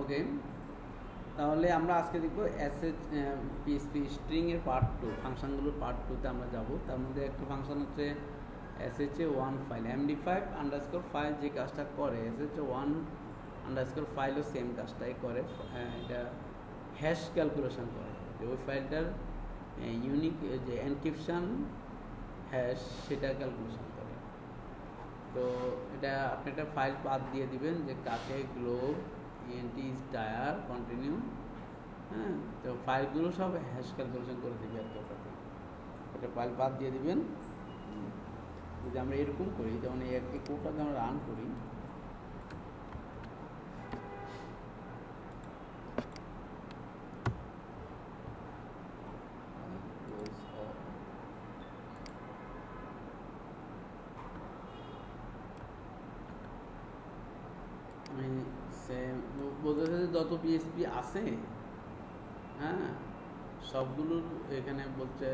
ওকে? তাহলে আমরা আজকে দেখব এসএচ পিএসপি স্ট্রিংয়ের পার্ট টু ফাংশনগুলোর পার্ট টুতে আমরা যাব। তার মধ্যে একটা ফাংশন হচ্ছে SHA one file MD five underscore file যে কাজটা করে এসএচএ ওয়ান আন্ডারস্কোর ফাইলও সেম কাজটাই করে এটা হ্যাশ ক্যালকুলেশন করে। ওই ফাইলটার ইউনিক যে এনক্রিপশন হ্যাশ সেটা ক্যালকুলেশন করে। তো এটা আপনি একটা ফাইল পাথ দিয়ে দিবেন যে কাকে glob ENT is tier continue হ্যাঁ? তো ফাইলগুলো সব হ্যাশ ক্যালকুলেশন করে দেবে আর কি একটা ফাইল বাদ দিয়ে দিবেন। যদি আমরা এরকম করি, যেমন এই কোডটাকে আমরা রান করি আমি সে বলতেছে যে যত আছে। হ্যাঁ? সবগুলোর এখানে বলছে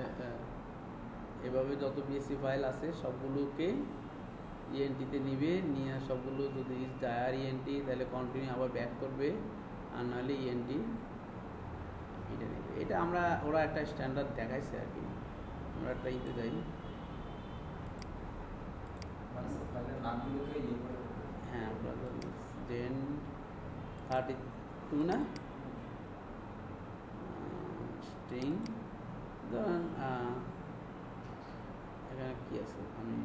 এভাবে যত পিএসপি ফাইল আছে সবগুলোকে ইএনটিতে নিবে নিয়ে সবগুলো যদি টায়ার ইএনটি তাহলে কন্টিনিউ আবার ব্যাক করবে আর নাহলে ইএনটি এটা নেবে। এটা আমরা ওরা একটা স্ট্যান্ডার্ড দেখাইছে আর কি। আমরা একটা ইতে যাই। মানে ইয়ে। হ্যাঁ জেন থার্টি না স্ট্রিং ধরেন এখানে কি আছে আমি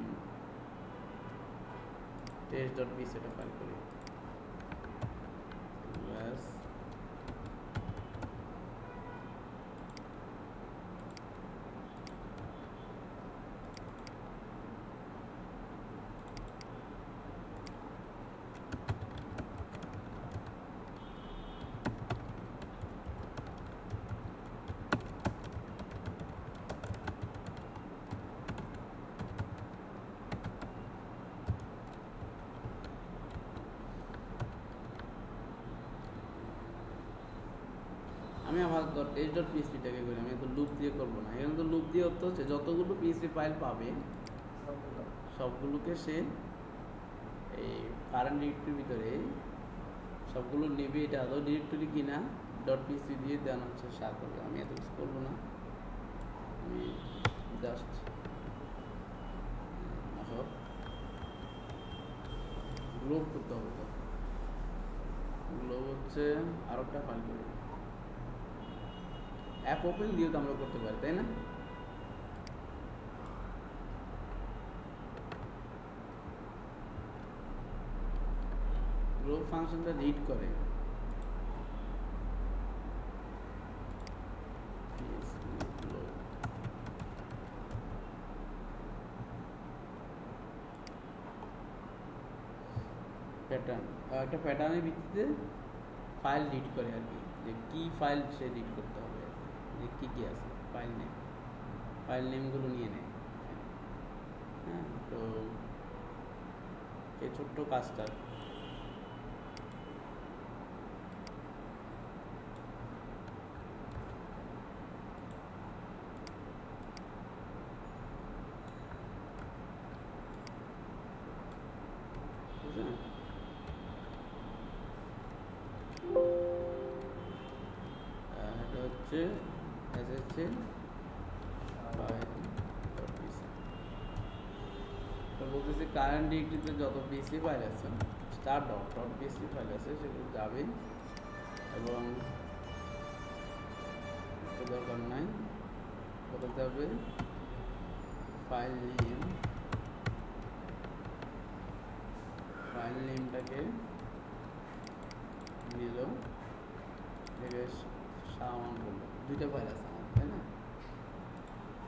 টেস্ট ডট বি সেটা ফাইল করি আমি আমার টেস্ট ডট পিএসপিটাকে করি আমি তো লুপ দিয়ে করব না। এখানে তো লুপ দিয়ে অর্থ হচ্ছে যতগুলো পিএসপি ফাইল পাবে সবগুলোকে সে এই কারেন্ট ডিরেক্টরির ভিতরে সবগুলো নেবে এটা আদৌ ডিরেক্টরি কিনা ডট পিসি দিয়ে দেওয়া হচ্ছে সার করবে। আমি এত কিছু করব না। আমি জাস্ট গ্লোব করতে হবে তো। গ্লোব হচ্ছে আরও একটা ফাইল করি অ্যাপ ওপেন দিয়েও তো আমরা করতে পারি, তাই না? গ্লোব ফাংশনটা রিড করে। প্যাটার্ন একটা প্যাটার্নের ভিত্তিতে ফাইল রিড করে আর কি। যে কী ফাইল সে রিড করতে হবে। কী কী আছে? ফাইল নেম ফাইল নেমগুলো নিয়ে নেয়। হ্যাঁ তো এই ছোট্ট কাজটা। হচ্ছে তো বলতেছে কারেন্ট ডিরেক্টরিতে যত পিসি ফাইল আছে star dot dot PC file আছে, সেগুলো যাবে। এবং দরকার নাই। কোথায় যাবে ফাইল নেম ফাইল নেমটাকে নিল সামান করল দুইটা ফাইল আছে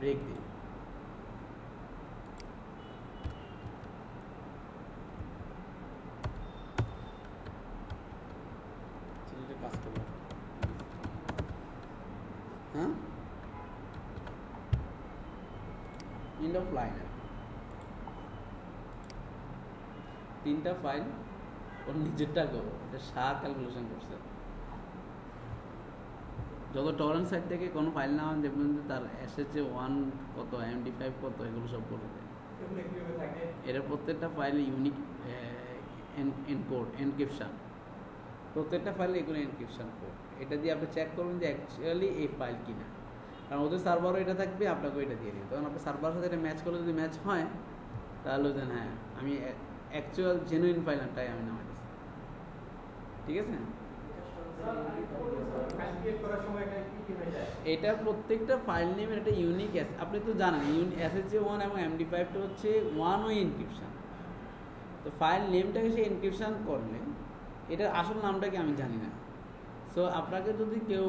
ব্রেক দিন হ্যাঁ? অফ তিনটা ফাইল ওর নিজেরটা করব এটা সা ক্যালকুলেশন করছে। যত টরেন্ট সাইট থেকে কোনো ফাইল দেখবেন যে তার এসএসএ ওয়ান কত এমডি ফাইভ কত, এগুলো সব বলে দেয় এরা প্রত্যেকটা ফাইলে ইউনিক এনকোড এনক্রিপশন প্রত্যেকটা ফাইলে এগুলো এনক্রিপশন কোড এটা দিয়ে আপনি চেক করবেন যে অ্যাকচুয়ালি এই ফাইল কিনা। কারণ ওদের সার্ভারও এটা থাকবে আপনাকে এটা দিয়ে দিবে। তখন আপনি সার্ভারের সাথে এটা ম্যাচ করলে যদি ম্যাচ হয়, তাহলে হ্যাঁ আমি অ্যাকচুয়াল জেনুইন ফাইলটাই আমি নামাইতেছি ঠিক আছে? এটা প্রত্যেকটা ফাইল নেমের একটা ইউনিক অ্যাস আপনি তো জানেন এসএসজি ওয়ান এবং এমডি ফাইভটা হচ্ছে ওয়ান ওয়ে এনক্রিপশন তো ফাইল নেমটাকে সে এনক্রিপশন করলে, এটার আসল নামটা কি আমি জানি না। সো আপনাকে যদি কেউ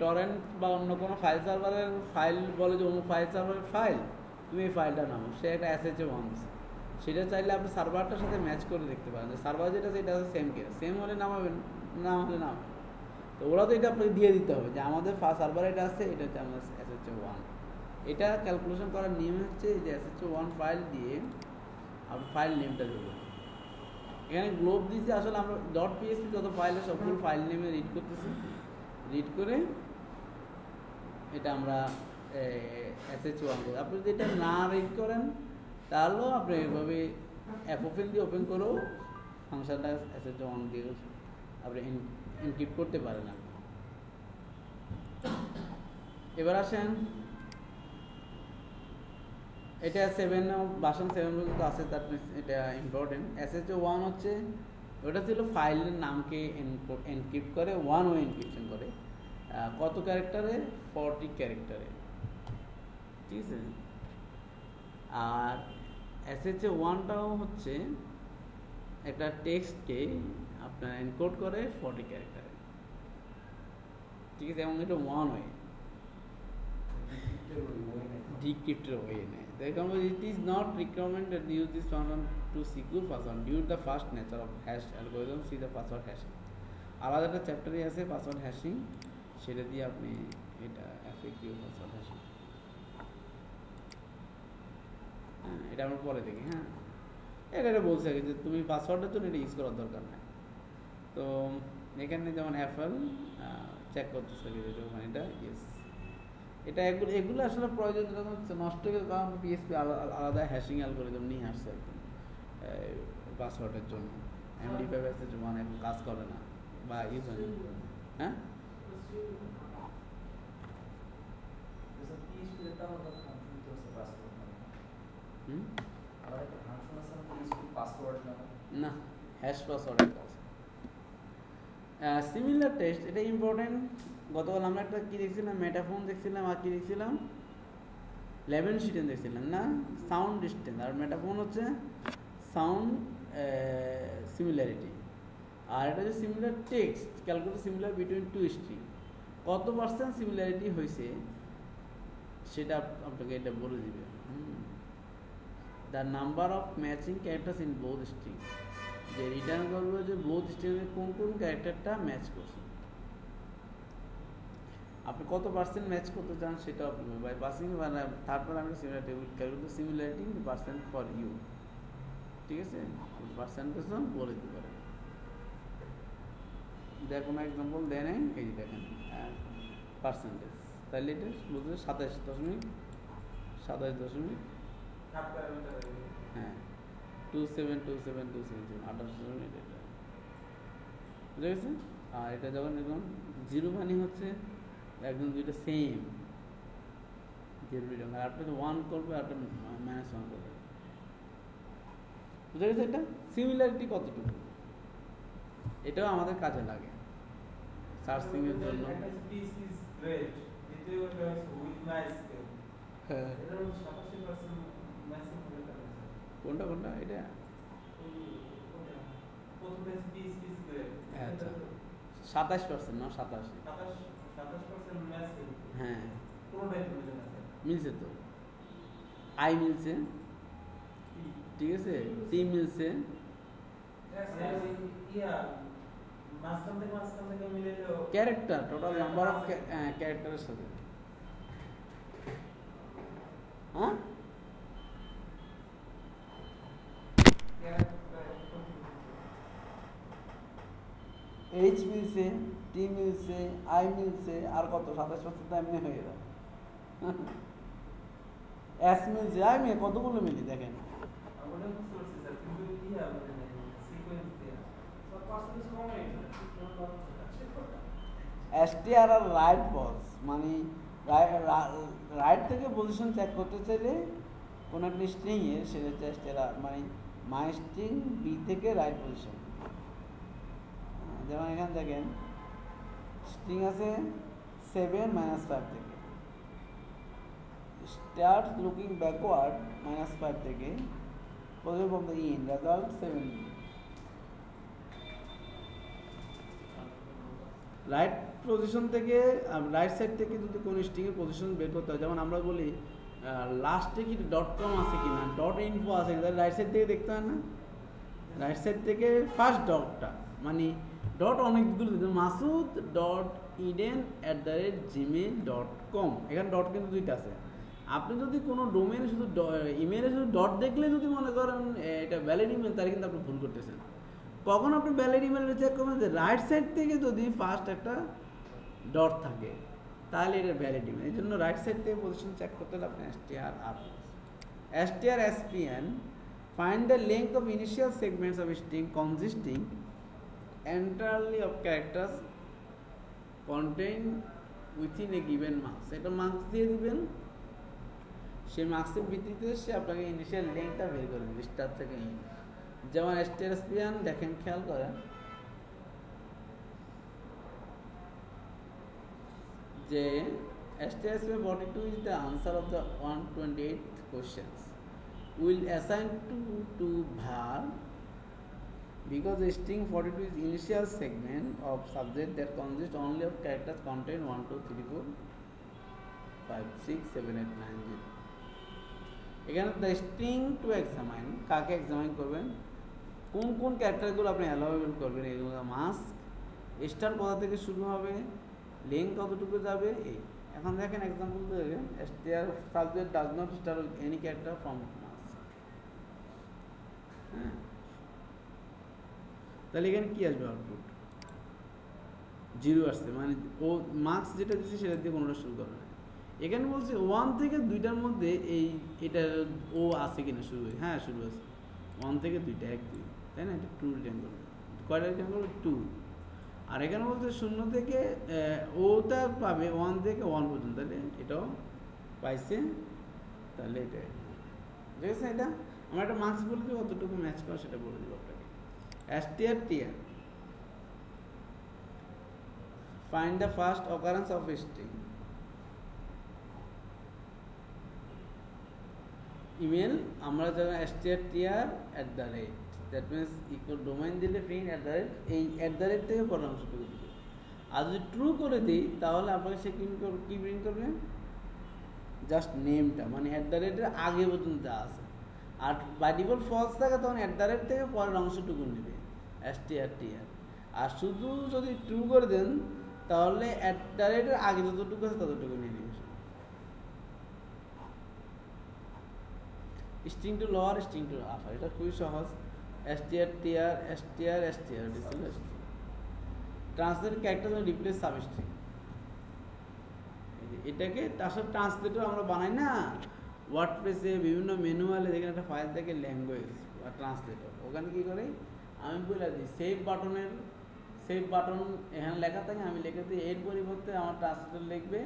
টরেন্ট বা অন্য কোনো ফাইল সার্ভারের ফাইল বলে যে অমুক ফাইল সার্ভারের ফাইল তুমি এই ফাইলটা নামো, সে একটা এসএসজি ওয়ান দিচ্ছে সেটা চাইলে আপনি সার্ভারটার সাথে ম্যাচ করে দেখতে পারেন। যে সার্ভার যেটা, সেটা সেম কে সেম হলে নামাবেন। না হলে নামাবেন তো ওরা তো এটা আপনাকে দিয়ে দিতে হবে যে আমাদের ফার্স্ট সার্ভার এটা আছে, এটা হচ্ছে আমাদের এসএচও ওয়ান এটা ক্যালকুলেশন করার নিয়ম হচ্ছে যে এসএচও ওয়ান ফাইল দিয়ে আপনি ফাইল নেমটা দেবেন এখানে গ্লোব দিয়েছে আসলে আমরা. ডট পিএসপি যত ফাইল সবগুলো ফাইল নেমে রিড করতেছি। রিড করে এটা আমরা এসএচ ওয়ান করি আপনি যদি এটা না রিড করেন, তাহলেও আপনি এভাবে অ্যাপ ওপেন দিয়ে ওপেন করেও ফাংশনটা এসএচ ওয়ান দিয়ে আপনি এনক্রিপ্ট করতে পারেন আপনি এবার আসেন, এটা সেভেন বাসন সেভেন পর্যন্ত আছে, তার এটা ইম্পর্টেন্ট এসএচও ওয়ান হচ্ছে, ওটা ছিল ফাইলের নামকে এনক্রিপ্ট করে ওয়ান ওয়ে এনক্রিপশন করে। কত ক্যারেক্টারে? ফর্টি ক্যারেক্টারে। ঠিক আছে? আর এসএচএ ওয়ানটাও হচ্ছে একটা টেক্সটকে আপনার এনকোড করে ফর্টি ক্যারেক্টারে ঠিক আছে, এবং এটা ওয়ান ওয়ে decrypted way নেয় is not requirement that use this function to secure password. Due to the fast nature of hash algorithm, see the password hashing. আলাদা একটা চ্যাপ্টারই আছে পাসওয়ার্ড হ্যাশিং সেটা দিয়ে আপনি এটা এফেক্টিভ পাসওয়ার্ড হ্যাশিং হ্যাঁ এটা আমরা পরে দেখি হ্যাঁ। এটা এটা বলছে যে, তুমি পাসওয়ার্ডের জন্য এটা ইউজ করার দরকার নাই। তো এখানে যেমন অ্যাপেল চেক করতেছে ওখানে এটা ইয়েস এটা এগুলো এগুলো আসলে প্রয়োজন যখন নষ্ট হয়ে কারণ পিএসপি আলাদা হ্যাশিং অ্যালগোরিদম নিয়ে আসছে একদম পাসওয়ার্ডের জন্য। এমডি ফাইভ এস ওয়ান এখন কাজ করে না বা ইউজ হয় না। হ্যাঁ? না। হ্যাশ পাসওয়ার্ড একটা আছে। সিমিলার টেস্ট এটা ইম্পর্টেন্ট গতকাল আমরা একটা কী দেখছিলাম? মেটাফোন দেখছিলাম, আর কী দেখছিলাম? লেভেন শিটেন দেখছিলাম, না? সাউন্ড ডিস্টেন্স আর মেটাফোন হচ্ছে সাউন্ড সিমিলারিটি আর এটা হচ্ছে similar text calculate similar between two string কত পার্সেন্ট সিমিলারিটি হয়েছে? সেটা আপনাকে এটা বলে দিবে। The number of matching characters in both string যে রিটার্ন করবে যে বোথ স্ট্রিংয়ে কোন কোন ক্যারেক্টারটা ম্যাচ করছে। আপনি কত পার্সেন্ট ম্যাচ করতে চান সেটা আপনি বাই পাসিং মানে তারপর আমি similar table calculate similarity percent for you ঠিক আছে? পার্সেন্টেজ বলে দিতে পারে দেখ কোনো এক্সাম্পল দেয় নাই এই যে দেখেন পার্সেন্টেজ তাহলে এটা বুঝতে সাতাশ দশমিক সাতাশ দশমিক। হ্যাঁ। Two seven two seven two seven seven আঠাশ এটা। বুঝে গেছে আর এটা যখন এরকম জিরো মানে হচ্ছে একদম দুইটা সেম জিরো আর একটা ওয়ান করবে আর একটা মাইনাস ওয়ান করবে। বুঝে গেছে এটা? সিমিলারিটি কতটুকু? এটাও আমাদের কাজে লাগে সার্চিং এর জন্য। হ্যাঁ। কোনটা কোনটা? এটা? আচ্ছা। সাতাশ পার্সেন্ট না সাতাশি। হ্যাঁ। মিলছে তো। আই মিলছে। ঠিক আছে? টি মিলছে। ক্যারেক্টার টোটাল নাম্বার অফ ক্যারেক্টারের সাথে। হ্যাঁ? এইচ মিলছে টি মিলছে আই মিলছে আর কত? সাতাশ বছর তো এমনি হয়ে যায়। এস মিলছে আই মিলে কতগুলো মিলি দেখেন? এসটি আর আর রাইট বস মানে রাইট থেকে পজিশন চেক করতে চাইলে কোনো একটা স্ট্রিংয়ে সেটা চেষ্টা মানে মাই বি থেকে রাইট পজিশন যেমন এখানে দেখেন স্ট্রিং আছে সেভেন মাইনাস ফাইভ থেকে। Start looking backward minus five থেকে। Position from the in result seven right position থেকে রাইট সাইড থেকে যদি কোনো স্ট্রিংয়ের পজিশন বের করতে হয়, যেমন আমরা বলি লাস্টে কি ডট কম আছে কি না? ডট ইনফো আছে। কি রাইট সাইড থেকে দেখতে হয় না? রাইট সাইড থেকে ফার্স্ট ডটটা মানে ডট অনেকগুলো Masud dot Eden at the rate Gmail dot com এখানে ডট কিন্তু দুইটা আছে। আপনি যদি কোনো ডোমেনে শুধু ইমেলে শুধু ডট দেখলে যদি মনে করেন এটা ভ্যালিড ইমেল তাহলে কিন্তু আপনি ভুল করতেছেন। কখন আপনি ভ্যালিড ইমেলটা চেক করবেন? যে রাইট সাইড থেকে যদি ফার্স্ট একটা ডট থাকে। তাহলে এটা ভ্যালিড এই জন্য রাইট সাইড থেকে পজিশন চেক করতে হলে আপনি STR R STR SPN find the length of initial segments of string consisting entirely of characters contained within a given marks এটা মার্কস দিয়ে দিবেন। সেই মার্কসের ভিত্তিতে সে আপনাকে ইনিশিয়াল লিঙ্কটা বের করে দেবে। স্টার থেকে। যেমন স্টেরাসপিয়ান দেখেন, খেয়াল করেন। যে STSP 42 is the answer of the 128th questions. We Will assign to to var because string 42 is initial segment of subject that consists only of characters contain 1 2 3 4 5 6 7 8 9 0 এখানে দ্য স্ট্রিং টু এক্সামাইন কাকে examine করবেন কোন কোন ক্যারেক্টারগুলো আপনি allowable করবেন এগুলো mask star কোথা থেকে শুরু হবে লেন কতটুকু যাবে, এই। এখন দেখেন এক্সাম্পল দেখেন star subject does not star with any character from mask হ্যাঁ? তাহলে এখানে কী আসবে আউটপুট জিরো আসছে মানে ও মার্কস যেটা দিচ্ছে সেটা দিয়ে কোনোটা শুরু করবে না এখানে বলছে ওয়ান থেকে দুইটার মধ্যে এই, এটা ও আছে কিনা শুরু হয়ে হ্যাঁ শুরু আছে। ওয়ান থেকে দুইটা, এক, দুই। তাই না? এটা টু রিটার্ন করবে। কয়টা রিটার্ন করবে? টু আর এখানে বলতে শূন্য থেকে ওটা পাবে ওয়ান থেকে ওয়ান পর্যন্ত তাহলে এটাও পাইছে। তাহলে এটা ঠিক আছে, এটা? আমরা একটা মার্কস বলে দিই কতটুকু ম্যাচ করে সেটা বলে দিব আপনাকে। STR tier. Find the first occurrence of a string. Email আমরা যখন str tier at the rate that means equal domain দিলে প্রিন্ট অ্যাট দ্য রেট এই অ্যাট দ্য রেট থেকে পরের অংশটুকু দিবে। আর যদি ট্রু করে দিই, তাহলে আপনাকে সে কি প্রিন্ট করবে জাস্ট নেমটা মানে অ্যাট দ্য রেটের আগে পর্যন্ত আছে। আর বাই ফলস থাকে, তখন অ্যাট দ্য রেট থেকে পরের অংশটুকু নেবে এস টি আর টি আর আর শুধু যদি ট্রু করে দেন, তাহলে অ্যাট দ্য রেটের আগে যতটুকু আছে, ততটুকু নিয়ে নেবে। String to lower string to upper এটা খুবই সহজ। S T R S translate character replace sub string এটাকে আসলে ট্রান্সলেটর আমরা বানাই না। ওয়ার্ডপ্রেসে বিভিন্ন ম্যানুয়ালে দেখেন একটা ফাইল থাকে ল্যাঙ্গুয়েজ বা ট্রান্সলেটর ওখানে কি করে? আমি বলে দিই সেভ বাটনের সেভ বাটন এখানে লেখা থাকে, আমি লিখে দিই, এর পরিবর্তে আমার ট্রান্সলেটর লিখবে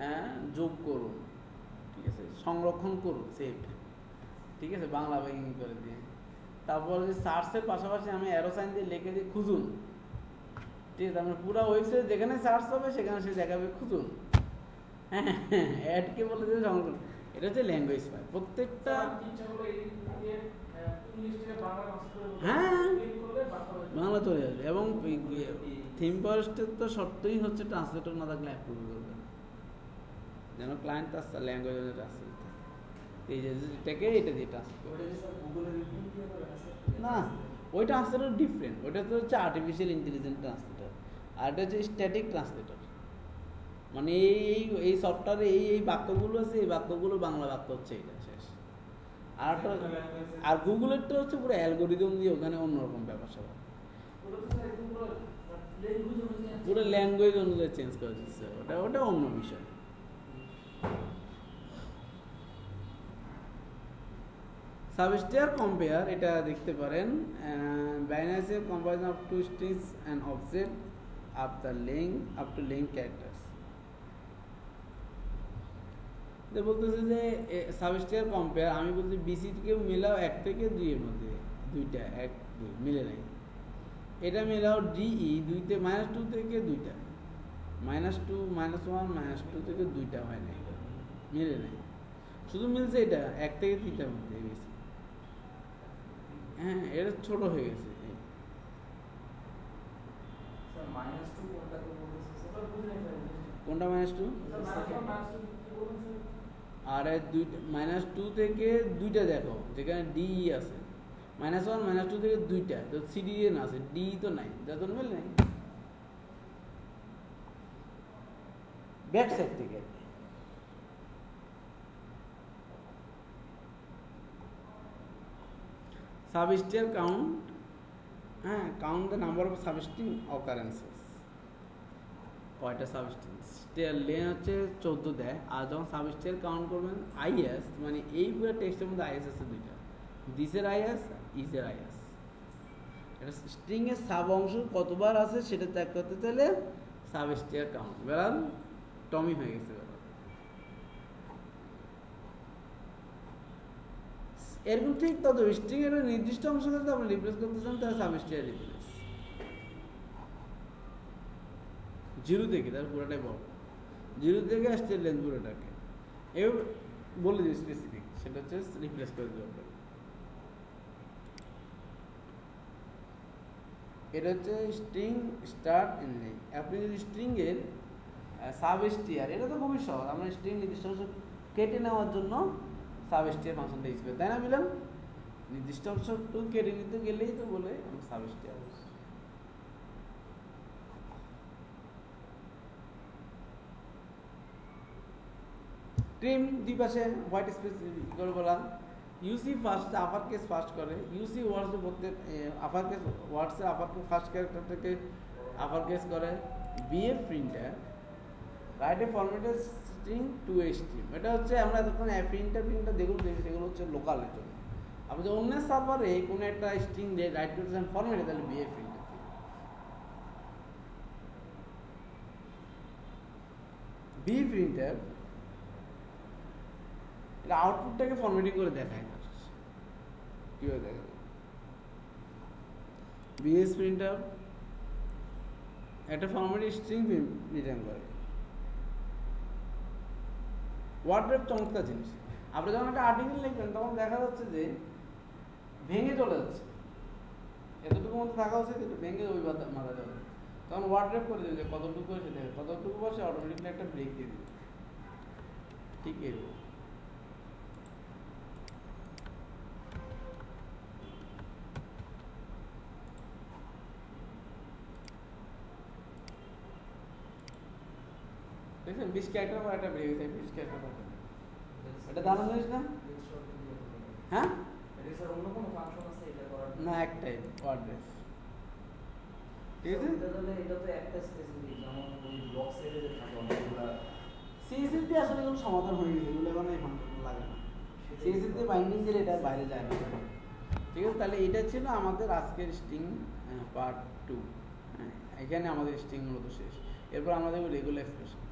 হ্যাঁ যোগ করুন। ঠিক আছে? সংরক্ষণ করুন সেভ ঠিক আছে? বাংলা বা করে দিয়ে। তারপর যে সার্চের পাশাপাশি আমি অ্যারো সাইন দিয়ে লিখে দিই খুঁজুন। ঠিক আছে আমার পুরো ওয়েবসাইট যেখানে সার্চ হবে সেখানে সে দেখাবে খুঁজুন। হ্যাঁ অ্যাডকে বলে দেবে সংরক্ষণ এটা হচ্ছে ল্যাঙ্গুয়েজ ফাইল প্রত্যেকটা হ্যাঁ। বাংলা চলে আসবে এবং থিম ফরেস্টের তো শর্তই হচ্ছে ট্রান্সলেটর না থাকলে অ্যাপ্রুভ করবে যেন ক্লায়েন্ট তার ল্যাঙ্গুয়েজে ট্রান্সলেট এই যে, এটাকে এটা দিয়ে না ওই ট্রান্সলেটর ডিফারেন্ট ওটা তো হচ্ছে আর্টিফিশিয়াল ইন্টেলিজেন্ট ট্রান্সলেটর আর এটা হচ্ছে স্ট্যাটিক ট্রান্সলেটর মানে এই, এই- সফটওয়্যারে এই এই বাক্যগুলো আছে, এই বাক্যগুলো বাংলা বাক্য হচ্ছে, এটা শেষ। আর আর গুগলেরটা হচ্ছে পুরো অ্যালগোরিদম দিয়ে ওখানে অন্যরকম ব্যাপার স্যাপার পুরো ল্যাঙ্গুয়েজ অনুযায়ী চেঞ্জ করে দিচ্ছে ওটা ওটা অন্য বিষয়। সাবস্টিয়ার কম্পেয়ার এটা দেখতে পারেন binary comparison of two strings and object up the link up to link characters যে বলতেছে যে সাবস্টিয়ার কম্পেয়ার আমি বলছি বিসিটিকে মিলাও এক থেকে দুইয়ের মধ্যে, দুইটা, এক, দুই, মিলে নাই। এটা মিলাও ডিই দুইতে মাইনাস টু থেকে দুইটা minus two minus one minus two থেকে দুইটা হয় নাই, মিলে নাই। শুধু মিলছে এটা, এক থেকে তিনটার মধ্যে বেশি হ্যাঁ এটা ছোট হয়ে গেছে। কোনটা মাইনাস টু আর দুইটা মাইনাস টু থেকে দুইটা দেখো যেখানে ডি আছে। মাইনাস ওয়ান মাইনাস টু থেকে দুইটা তো সিডি না আছে ডি তো নাই। যা তো নাই। ব্যাক সাইড থেকে। সাবস্টিয়ার কাউন্ট হ্যাঁ count the number of substring occurrences কয়টা সাবস্টিং স্টেয়ার লেন হচ্ছে চোদ্দ দেয়। আর যখন সাবস্টেয়ার কাউন্ট করবেন আইএস মানে এই পুরো টেক্সটের মধ্যে আইএস আছে দুইটা। দিসের আইএস ইসের আইএস এটা স্ট্রিংয়ের সাব অংশ কতবার আছে সেটা ত্যাগ করতে চাইলে সাবস্টেয়ার কাউন্ট বেড়াল টমি হয়ে গেছে এরকম ঠিক তত স্ট্রিং এর নির্দিষ্ট অংশকে যদি আপনি রিপ্লেস করতে চান, তাহলে সাব সাবস্টেয়ার রিপ্লেস জিরো থেকে তার পুরোটাই বড়। জিরো থেকে আসছে লেন্থ পুরোটাকে। এও বলে দিই স্পেসিফিক সেটা হচ্ছে রিপ্লেস করে দেওয়া হবে এটা হচ্ছে স্ট্রিং স্টার্ট এন্ডিং আপনি যদি স্ট্রিংয়ের সাব স্টিয়ার এটা তো খুবই সহজ, আমরা স্ট্রিং নির্দিষ্ট অংশ কেটে নেওয়ার জন্য সাব ফাংশনটা ইউজ করি। তাই না মিলাম নির্দিষ্ট অংশটুকু কেটে নিতে গেলেই তো বলে আমরা ট্রিম দুই পাশে হোয়াইট স্পেস করে বললাম। UC first upper case first করে। ইউসি ওয়ার্ডস প্রত্যেক আপার কেস ওয়ার্ডসের আপার ফার্স্ট ক্যারেক্টার থেকে আপার কেস করে। VF printer write a formatted string to a stream এটা হচ্ছে আমরা এতক্ষণ প্রিন্টার প্রিন্টার যেগুলো দেখি, সেগুলো হচ্ছে লোকালের জন্য। আপনি যদি অন্য সার্ভারে কোনো একটা স্ট্রিং রাইট করতে চান ফরম্যাটে তাহলে বিএফ প্রিন্টার বি প্রিন্টার এটা আউটপুটটাকে ফরম্যাটিং করে দেখায়। না কীভাবে দেখা যায় বিএস প্রিন্টার একটা ফরম্যাটে স্ট্রিং রিটার্ন করে। ওয়ার্ড্রেপ চমৎকার জিনিস। আপনি যখন একটা আর্টিকেল লিখবেন, তখন দেখা যাচ্ছে যে ভেঙে চলে যাচ্ছে। এতটুকু মধ্যে থাকা উচিত একটু ভেঙে ওই মাথা- যাবে। তখন ওয়ার্ড্রেপ করে দেবে যে কতটুকু এসে দেখে, কতটুকু বসে অটোমেটিকলি একটা ব্রেক দিয়ে দেবে। ঠিক এরকম। দেখছেন বিশ ক্যারেক্টার পর একটা ব্রেক হয়েছে বিশ ক্যারেক্টার। এটা দারুণ জিনিস না? হ্যাঁ? অন্য কোনো ফাংশন আছে এটা করার না একটাই ওয়ার্ড্রেপ ঠিক আছে? দিয়ে আসলে এগুলো সমাধান হয়ে গেছে এগুলো এখন এই লাগে না। সিএসএস দিয়ে বাইন্ডিং দিলে এটা বাইরে যায় না। ঠিক আছে? তাহলে এটা ছিল আমাদের আজকের স্ট্রিং পার্ট টু এখানে আমাদের স্ট্রিং মূলত শেষ। এরপর আমাদের রেগুলার এক্সপ্রেশন